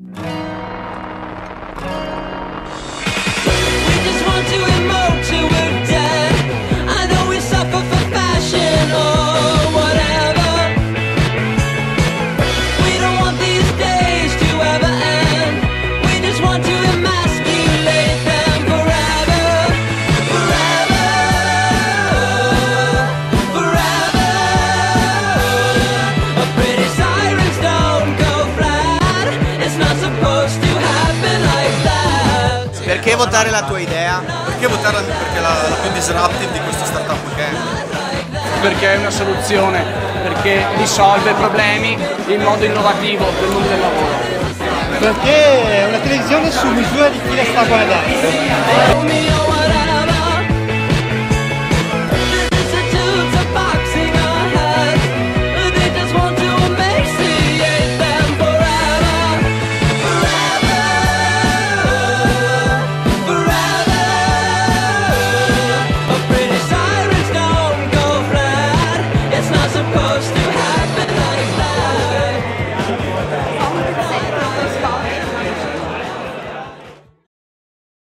you Perché votare la tua idea? Perché votare perché la, la più disruptive di questo startup weekend? Perché è una soluzione, perché risolve problemi in modo innovativo del mondo del lavoro. Perché è una televisione su misura di chi la sta guardando.